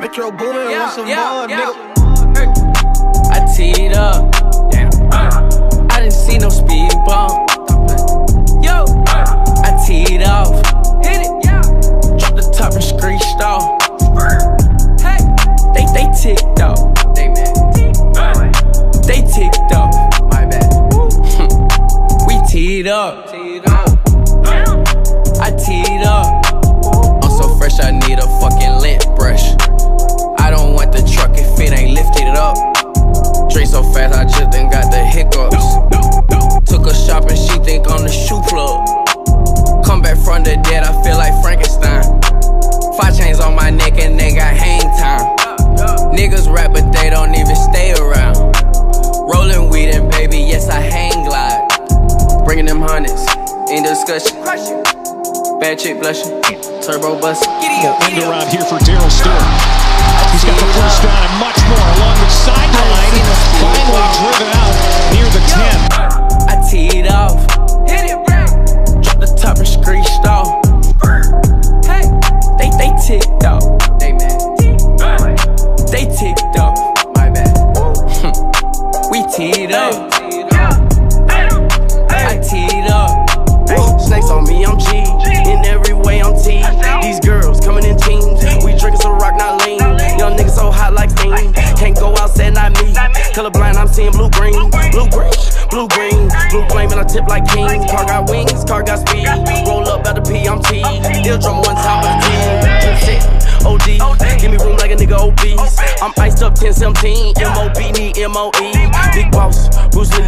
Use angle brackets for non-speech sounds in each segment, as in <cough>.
Metro Boomin Yeah, want some yeah, more, yeah. nigga. I teed up. Damn. I didn't see no speed bump. Yo, I teed off. Hit it, yeah. Drop the top and screeched off. Hey, they they ticked off. They mad. They ticked off. My bad. <laughs> we teed up. I teed up. Discussion. Bad chick blushing, turbo bust. End around here for Darrell Stewart. He's got the first down and much more along the sideline. Finally driven out near the 10. I teed off. Hit it, Drop the top and screeched off. Hey, they they ticked off. They mad. They ticked off. My bad. <laughs> we teed up. Outside, not me. Colorblind, I'm seeing blue green. Blue green, blue green. Blue flame and I tip like king. Car got wings, car got speed. Roll up at the P, I'm T. Deal drum one time with the team. OD. Give me room like a nigga obese. I'm iced up 10 17. MOB need MOE. Big boss, Bruce Lee.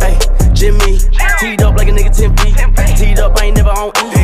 Hey, Jimmy. Teed up like a nigga 10 feet. Teed up, I ain't never on E.